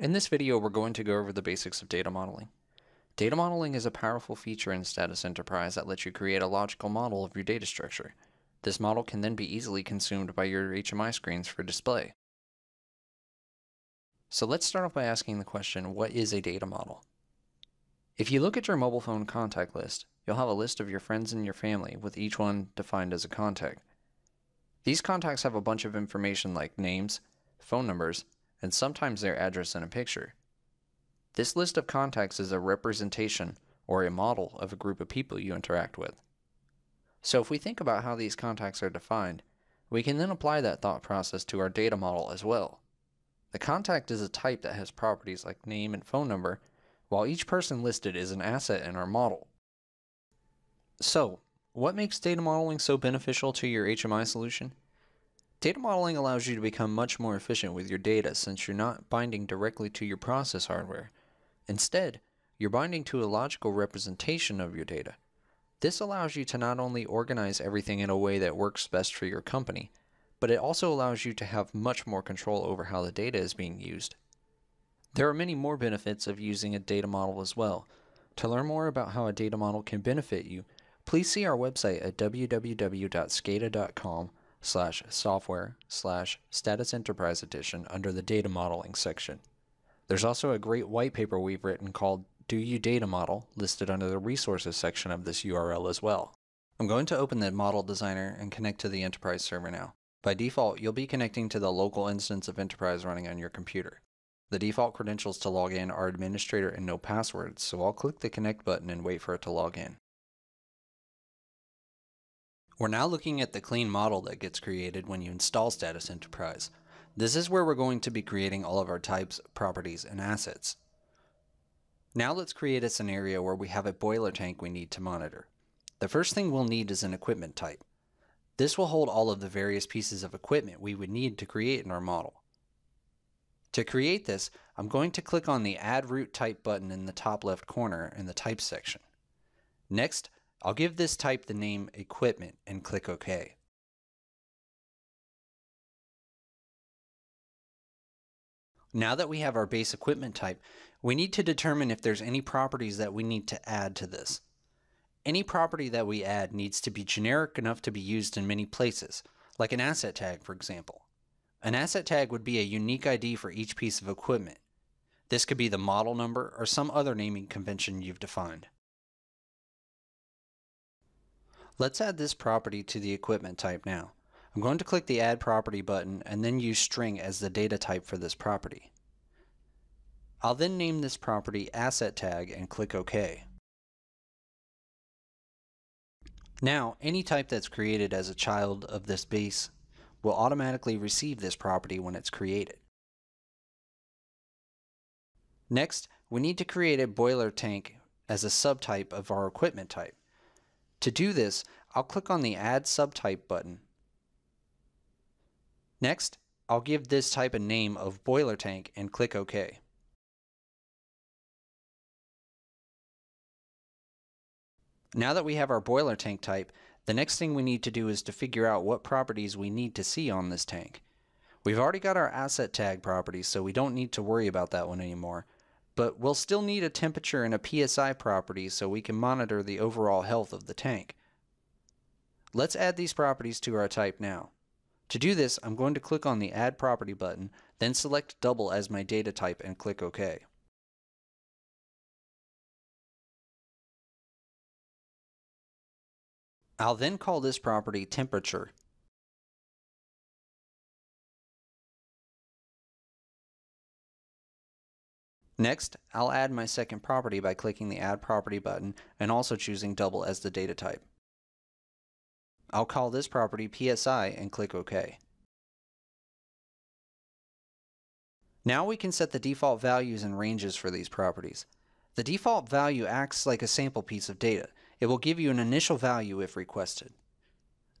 In this video, we're going to go over the basics of data modeling. Data modeling is a powerful feature in Status Enterprise that lets you create a logical model of your data structure. This model can then be easily consumed by your HMI screens for display. So let's start off by asking the question, what is a data model? If you look at your mobile phone contact list, you'll have a list of your friends and your family with each one defined as a contact. These contacts have a bunch of information like names, phone numbers, and sometimes their address and a picture. This list of contacts is a representation or a model of a group of people you interact with. So if we think about how these contacts are defined, we can then apply that thought process to our data model as well. The contact is a type that has properties like name and phone number, while each person listed is an asset in our model. So, what makes data modeling so beneficial to your HMI solution? Data modeling allows you to become much more efficient with your data since you're not binding directly to your process hardware. Instead, you're binding to a logical representation of your data. This allows you to not only organize everything in a way that works best for your company, but it also allows you to have much more control over how the data is being used. There are many more benefits of using a data model as well. To learn more about how a data model can benefit you, please see our website at www.scada.com slash software slash status enterprise edition under the data modeling section. There's also a great white paper we've written called Do You Data Model listed under the resources section of this URL as well. I'm going to open the model designer and connect to the enterprise server now. By default, you'll be connecting to the local instance of enterprise running on your computer. The default credentials to log in are administrator and no passwords, so I'll click the connect button and wait for it to log in. We're now looking at the clean model that gets created when you install Status Enterprise. This is where we're going to be creating all of our types, properties, and assets. Now let's create a scenario where we have a boiler tank we need to monitor. The first thing we'll need is an equipment type. This will hold all of the various pieces of equipment we would need to create in our model. To create this, I'm going to click on the Add Root Type button in the top left corner in the Type section. Next, I'll give this type the name equipment and click OK. Now that we have our base equipment type, we need to determine if there's any properties that we need to add to this. Any property that we add needs to be generic enough to be used in many places, like an asset tag, for example. An asset tag would be a unique ID for each piece of equipment. This could be the model number or some other naming convention you've defined. Let's add this property to the equipment type now. I'm going to click the Add Property button and then use string as the data type for this property. I'll then name this property Asset Tag and click OK. Now, any type that's created as a child of this base will automatically receive this property when it's created. Next, we need to create a boiler tank as a subtype of our equipment type. To do this, I'll click on the Add Subtype button. Next, I'll give this type a name of boiler tank and click OK. Now that we have our boiler tank type, the next thing we need to do is to figure out what properties we need to see on this tank. We've already got our asset tag properties, so we don't need to worry about that one anymore but we'll still need a temperature and a PSI property so we can monitor the overall health of the tank. Let's add these properties to our type now. To do this, I'm going to click on the Add Property button, then select Double as my data type and click OK. I'll then call this property Temperature Next, I'll add my second property by clicking the Add Property button and also choosing Double as the data type. I'll call this property PSI and click OK. Now we can set the default values and ranges for these properties. The default value acts like a sample piece of data. It will give you an initial value if requested.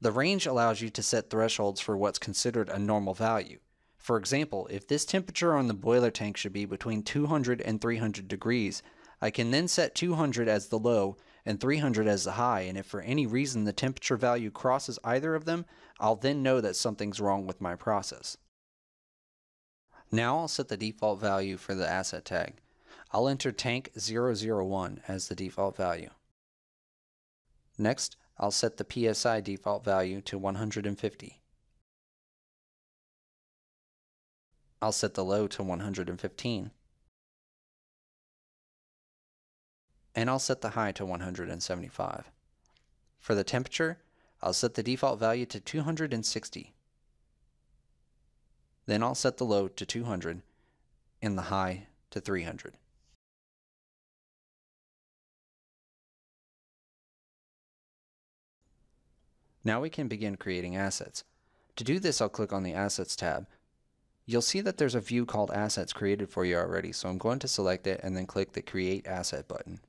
The range allows you to set thresholds for what's considered a normal value. For example, if this temperature on the boiler tank should be between 200 and 300 degrees, I can then set 200 as the low and 300 as the high, and if for any reason the temperature value crosses either of them, I'll then know that something's wrong with my process. Now I'll set the default value for the asset tag. I'll enter tank001 as the default value. Next, I'll set the PSI default value to 150. I'll set the low to 115. And I'll set the high to 175. For the temperature, I'll set the default value to 260. Then I'll set the low to 200 and the high to 300. Now we can begin creating assets. To do this, I'll click on the Assets tab. You'll see that there's a view called Assets created for you already, so I'm going to select it and then click the Create Asset button.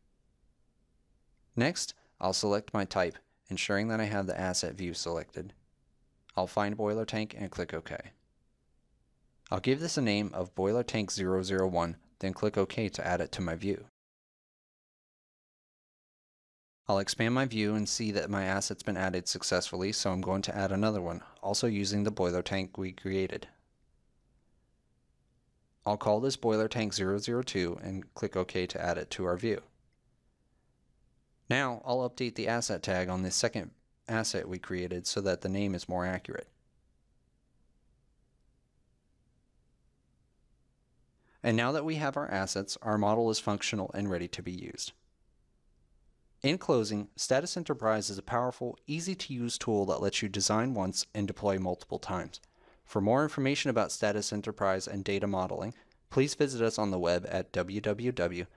Next, I'll select my type, ensuring that I have the asset view selected. I'll find Boiler Tank and click OK. I'll give this a name of Boiler Tank 001, then click OK to add it to my view. I'll expand my view and see that my asset's been added successfully, so I'm going to add another one, also using the boiler tank we created. I'll call this boiler tank 002 and click OK to add it to our view. Now I'll update the asset tag on this second asset we created so that the name is more accurate. And now that we have our assets, our model is functional and ready to be used. In closing, Status Enterprise is a powerful, easy to use tool that lets you design once and deploy multiple times. For more information about Status Enterprise and data modeling, please visit us on the web at www.scada.com.